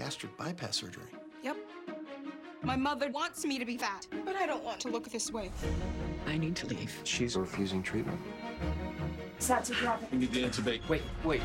gastric bypass surgery. Yep. My mother wants me to be fat, but I don't want to look this way. I need to leave. She's refusing treatment. Sats are dropping. We need to intubate. Wait, wait.